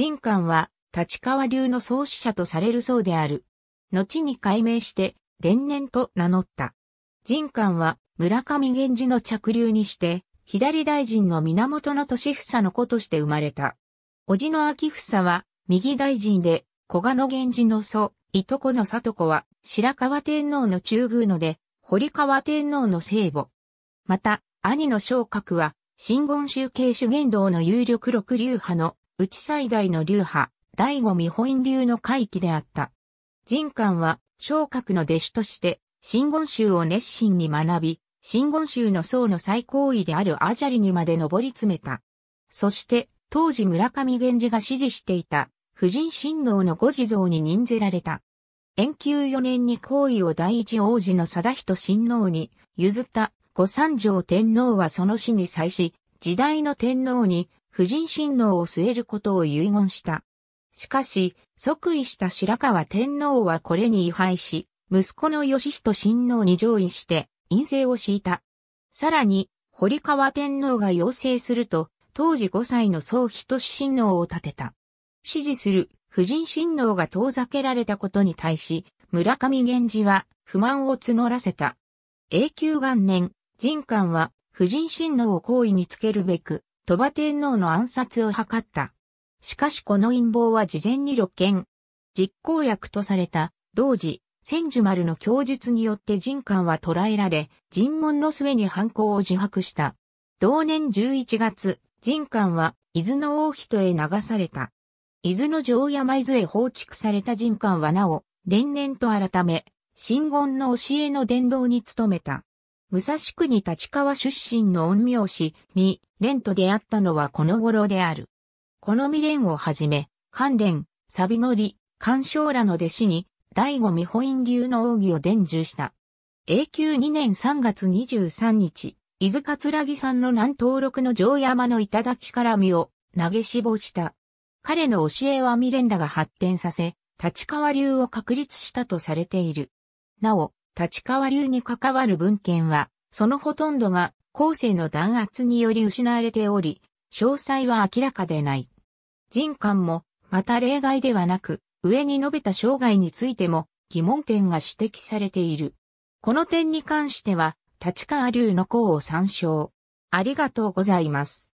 人官は立川流の創始者とされるそうである。後に改名して連年と名乗った。人官は村上源氏の着流にして、左大臣の源の利房の子として生まれた。叔父の秋房は右大臣で、小賀の源氏の祖、いとこの里子は白河天皇の中宮ので、堀川天皇の聖母。また、兄の昇格は、真言宗系主元道の有力六流派の内最大の流派、第五未本流の回帰であった。人官は、昇格の弟子として、真言宗を熱心に学び、真言宗の僧の最高位であるアジャリにまで上り詰めた。そして、当時村上源氏が支持していた、婦人親王の五地蔵に任ぜられた。延久4年に皇位を第一王子の貞人親王に譲った御三条天皇はその死に際し、時代の天皇に婦人親王を据えることを遺言した。しかし、即位した白河天皇はこれに違反し、息子の義人親王に上位して、陰性を敷いた。さらに、堀川天皇が要請すると、当時5歳の宗人親王を立てた。支持する婦人親王が遠ざけられたことに対し、村上源氏は不満を募らせた。永久元年、人官は婦人親王を行為につけるべく、鳥羽天皇の暗殺を図った。しかしこの陰謀は事前に露見。実行役とされた、同時、千住丸の供述によって人官は捕らえられ、尋問の末に犯行を自白した。同年11月、人官は伊豆の大人へ流された。伊豆の城山伊豆へ放逐された人官はなお、連年と改め、真言の教えの伝道に努めた。武蔵国立川出身の恩名師、未蓮と出会ったのはこの頃である。この未蓮をはじめ、関連、サビノリ、関将らの弟子に、第五未保院流の奥義を伝授した。永久2年3月23日、伊豆桂木さんの南登録の城山の頂から身を投げ死亡した。彼の教えは未蓮らが発展させ、立川流を確立したとされている。なお、立川流に関わる文献は、そのほとんどが後世の弾圧により失われており、詳細は明らかでない。人官も、また例外ではなく、上に述べた生涯についても疑問点が指摘されている。この点に関しては、立川流の項を参照。ありがとうございます。